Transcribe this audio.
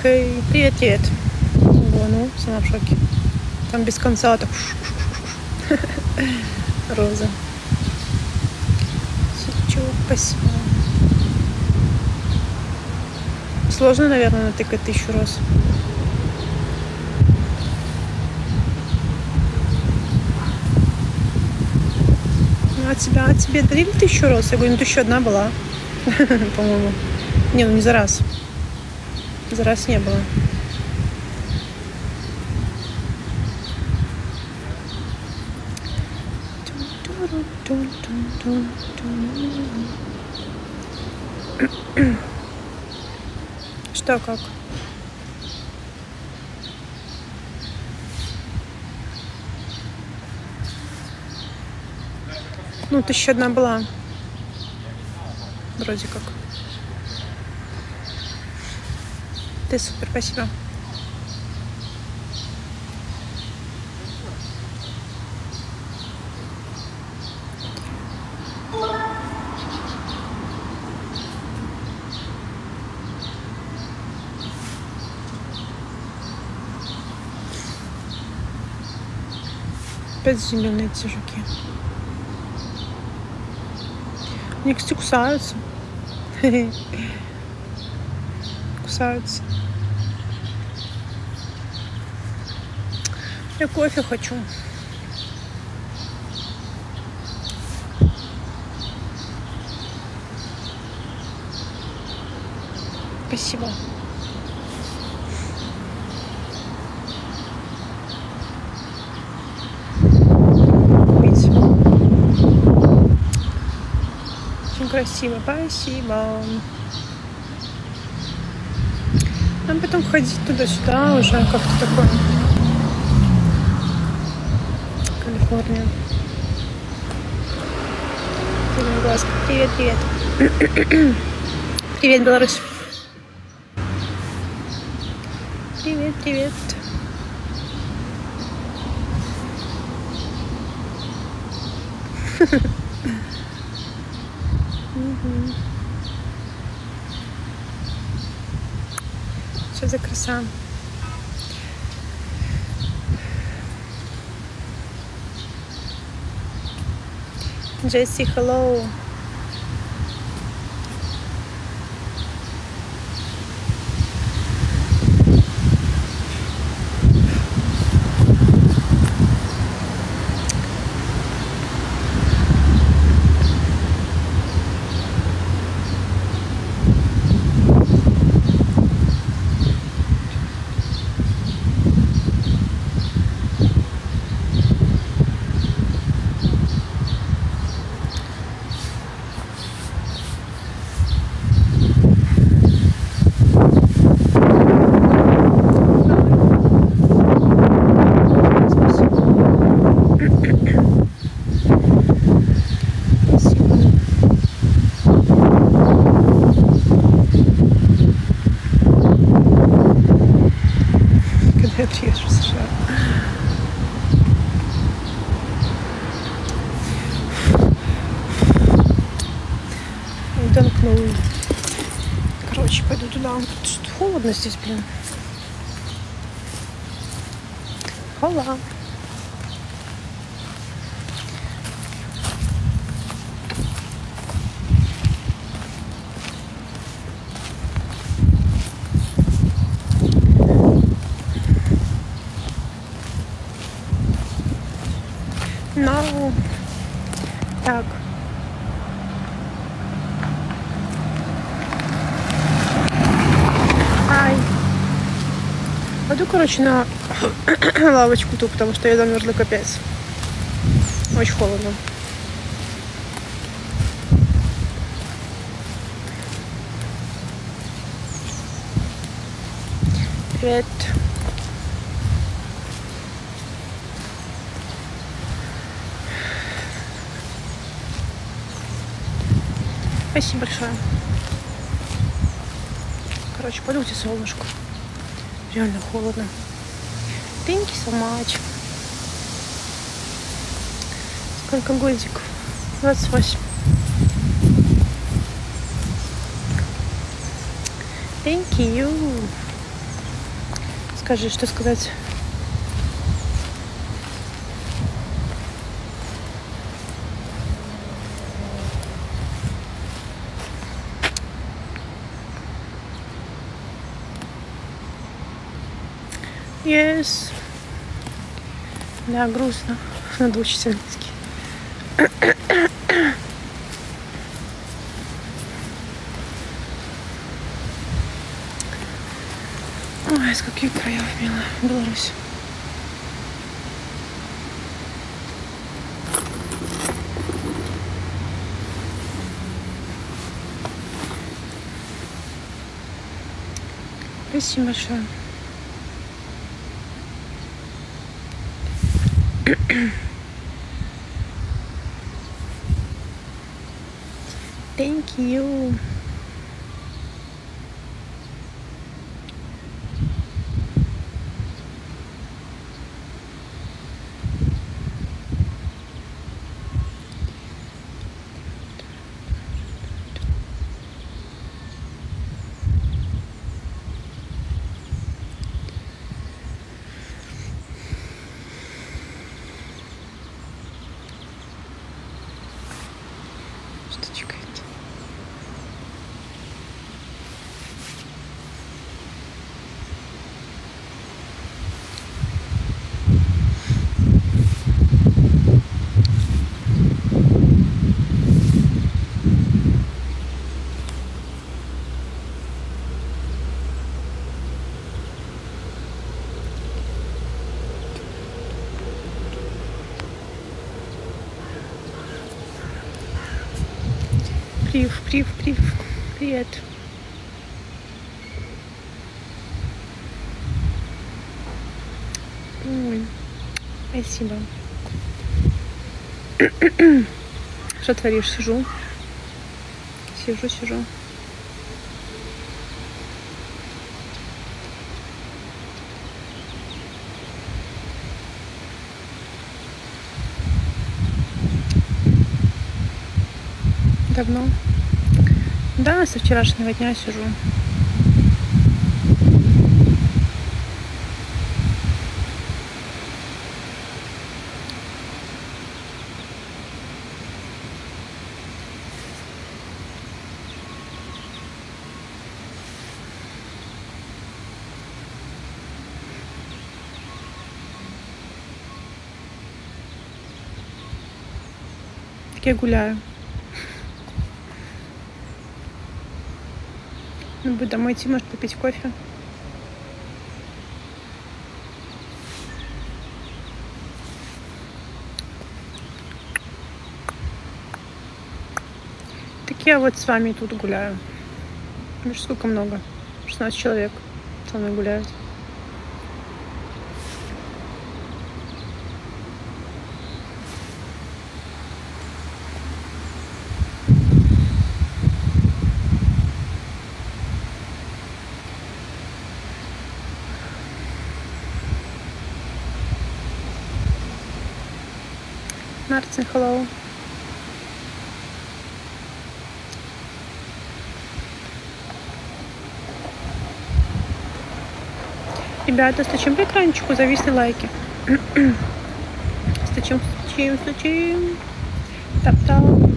Привет, привет. О, ну, сама в шоке. Там без конца так. Роза. Сучок, спасибо. Сложно, наверное, натыкать тысячу роз. Ну, а тебя, а тебе дарили тысячу роз? Я говорю, ну тысяча одна была, по-моему. Не, ну не за раз. За раз не было. Что как? Ну, тысяча одна была. Вроде как. Ты супер, спасибо. Опять зеленые эти жуки. Они, кстати, кусаются. Кусаются. Я кофе хочу. Спасибо. Очень красиво. Спасибо. Нам потом ходить туда-сюда уже как-то такое. Калифорния. Привет, привет. Привет, Беларусь. Привет, привет. Мгм. Что за краса? Джесси, hello. Спасибо. В США. Утонкнул. Короче, пойду туда. Что холодно здесь, блин. Хола. No. Так. Ай. Пойду, короче, на лавочку ту, потому что я замерзла капец. Очень холодно. Привет. Спасибо большое. Короче, пойду где солнышко. Реально холодно. Thank you so much. Сколько годиков? 28. Thank you. Скажи, что сказать? Yes. Да, грустно. Надо учить английский. Ой, с каких краев мила Беларусь. Спасибо большое. Thank you. Прив, прив, прив. Привет. Ой, спасибо. Что творишь? Сижу. Сижу, сижу. Давно. Да, со вчерашнего дня сижу. Так я гуляю. Ну, буду домой идти, может, попить кофе. Так я вот с вами тут гуляю. Видишь, сколько много? 16 человек со мной гуляют. Мартин, hello. Ребята, стучим по экранчику, зависли лайки. стучим, стучим, стучим. Тап-тап.